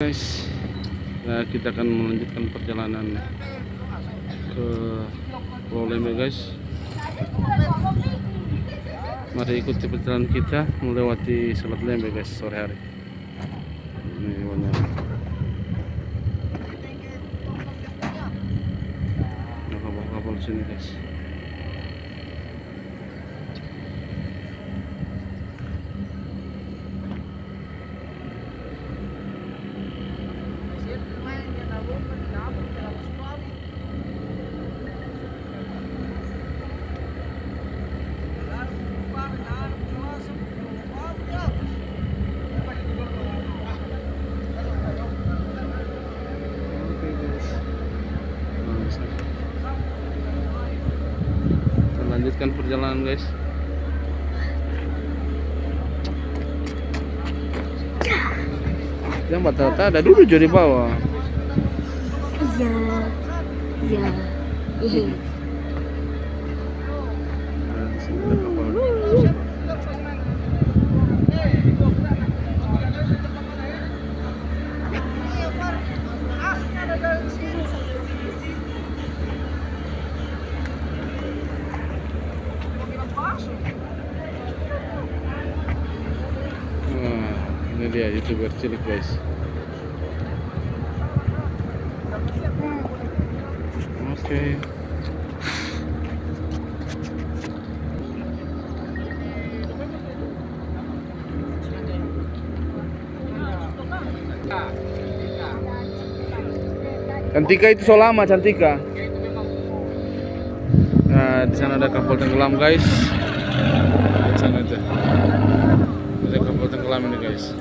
guys nah kita akan melanjutkan perjalanan ke Pulau Lembe guys. Mari ikuti perjalanan kita melewati Selat Lembe guys sore hari. Ini banyak. Kapal-kapal sini guys Oke guys. Bangsat. Kita lanjutkan perjalanan guys. Yang rata-rata ada dulu jadi bawah. Iya. Iya. Dia youtuber cilik guys. Oke. Cantika itu Solama, Cantika. Nah, di sana ada kapal tenggelam, guys. Di sana itu. Ada kapal tenggelam ini, guys.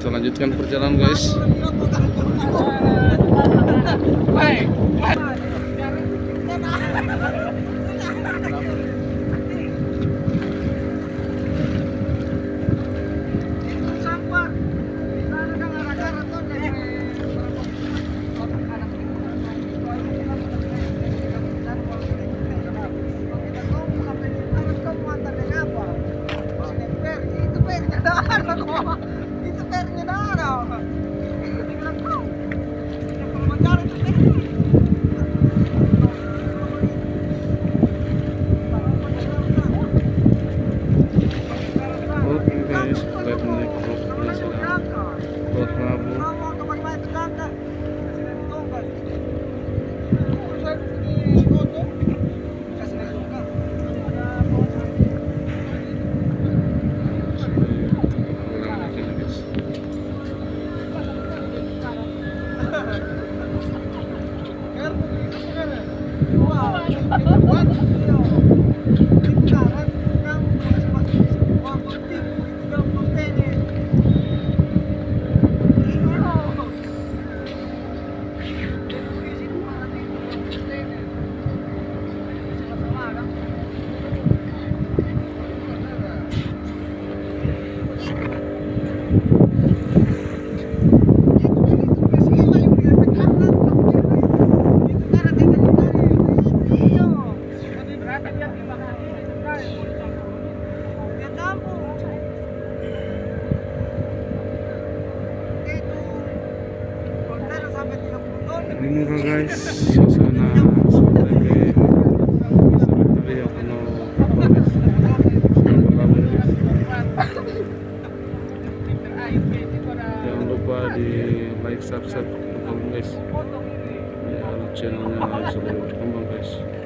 Kita lanjutkan perjalanan, guys. Ha ha ha! Jangan lupa di like, subscribe, komen guys. Biar channelnya lebih berkembang guys.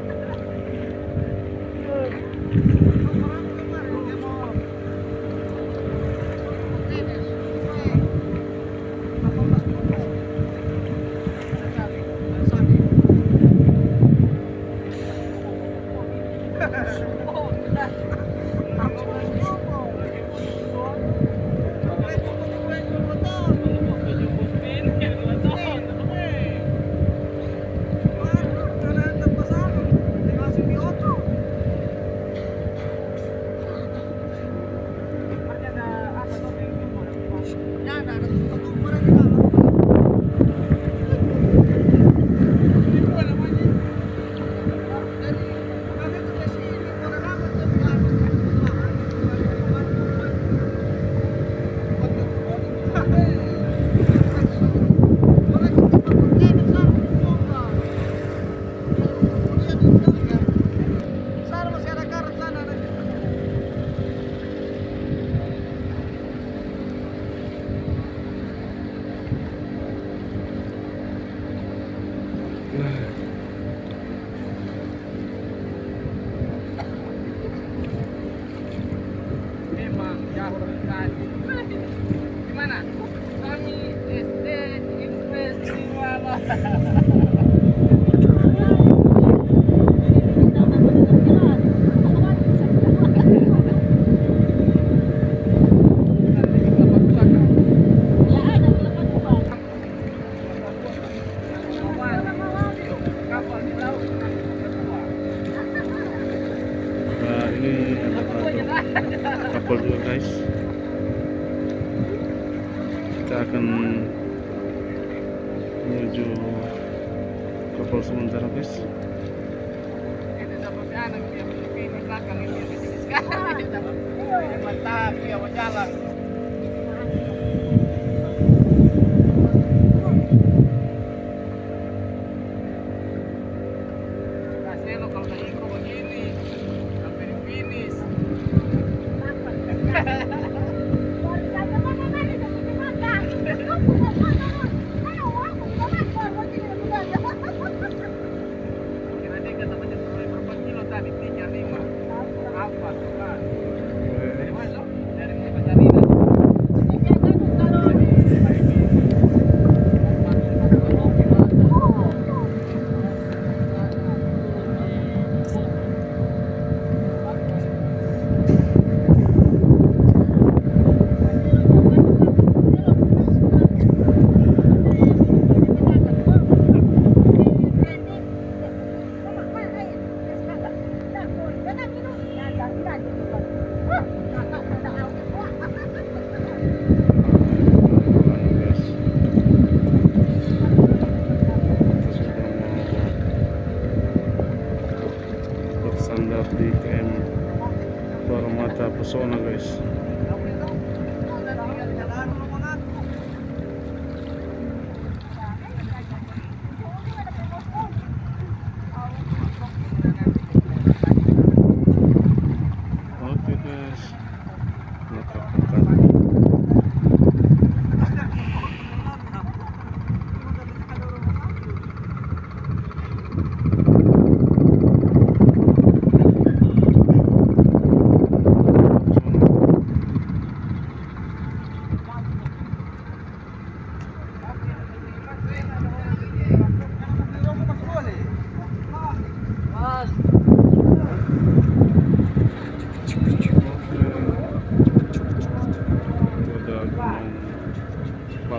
kapal juga guys. Kita akan menuju kapal sementara guys mantap jalan. so na guys.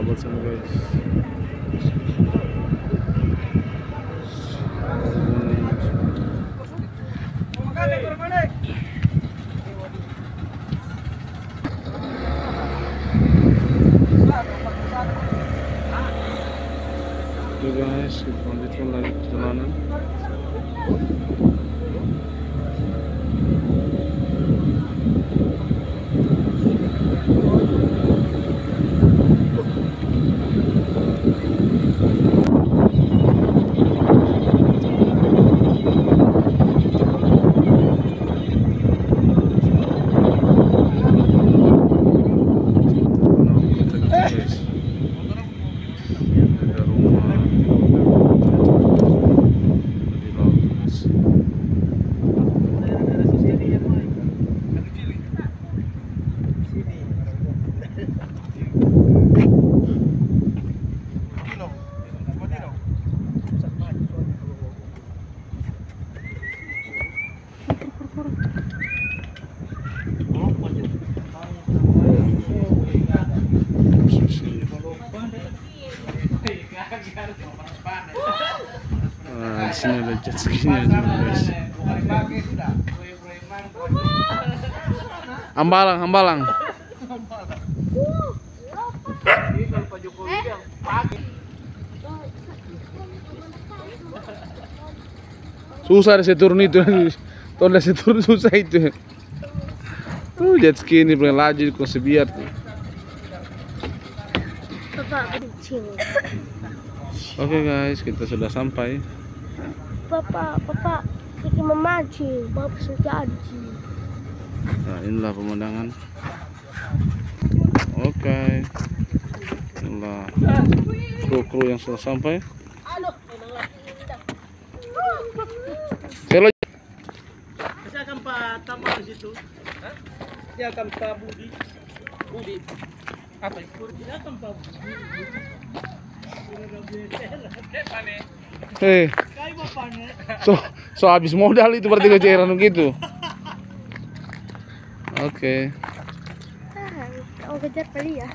What's buat the guys. macet segini aja guys. ambalang ambalang susah deh turun itu tolong deh turun susah itu. Tuh jet ski ini pengen laju konsebiar tuh. Oke okay guys, kita sudah sampai. Papa, papa, Kiki memancing. Papa sejaji. Nah, inilah pemandangan. Oke. Inilah kru-kru yang sudah sampai. Saya akan pak tambah di situ. Hah? Dia akan pak budi. Budi. Apa itu? Dia akan pak budi. Eh, bapak nih. So so habis modal itu berarti kecairan gitu. Oke. Kamu kejar kali ya.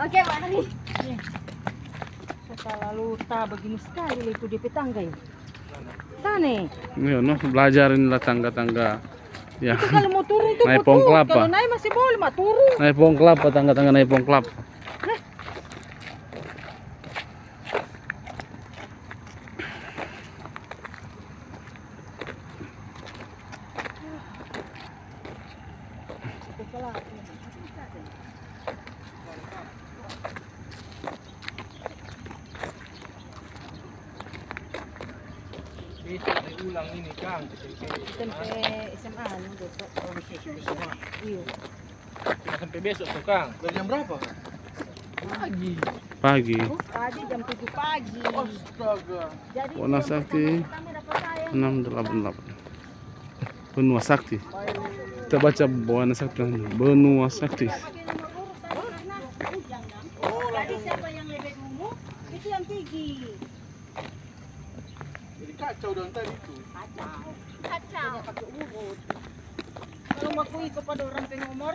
Oke, mana nih? Selalu tak begini sekali itu di petangga ya. Tane. Ini no, belajar inilah tangga-tangga. Ya, Itu kalau mau turun itu Naik pohon kelapa. Kalau naik masih boleh mah turun. naik pohon kelapa, tangga-tangga naik pohon kelapa. Bisa diulang ini Kang. Sampai SMA nung. Oh, bisa. Iya. Sampai besok tuh Kang. Dari jam berapa? Pagi. Pagi. Oh, pagi jam 7 pagi. Astaga. Jadi Warna sakti kami dapat saya. 688. Benua Sakti. Kita baca Benua Sakti. Benua Sakti. Pakai nomor urut tadi karena hujan kan. Jadi siapa yang lebih dulu itu yang tinggi. Jadi kacau dong tadi itu. Kacau. Kacau. pakai urut. Kalau mau kui kepada orang penomor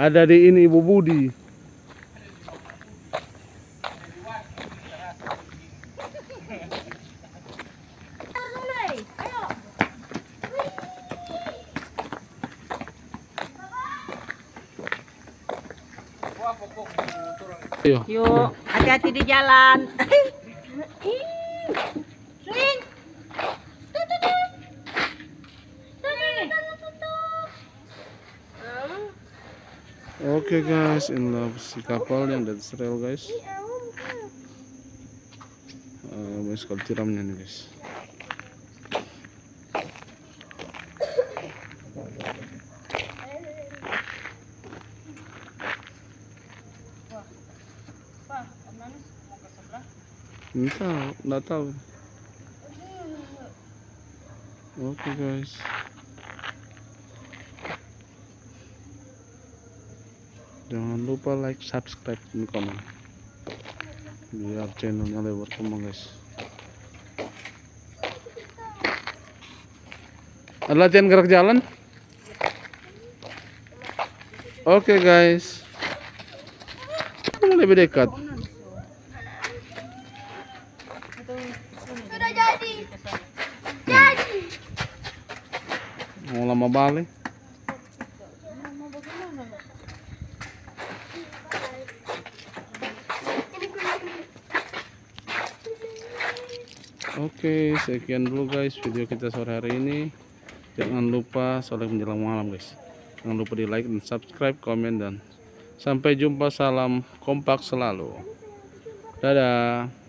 Ada di ini Ibu Budi. Hati-hati di jalan. Oke guys, inilah si kapal yang dari Israel guys. Uh, banyak sekali tiramnya nih guys. Tahu, nggak tahu. Oke guys. Jangan lupa like, subscribe, dan komen. Biar channelnya lebih berkembang guys. Ada latihan gerak jalan? Oke guys. Lebih dekat. Sudah jadi. Jadi. Mau lama balik. Oke, sekian dulu guys video kita sore hari ini. Jangan lupa sholat menjelang malam guys. Jangan lupa di like dan subscribe, komen dan sampai jumpa. Salam kompak selalu. Dadah.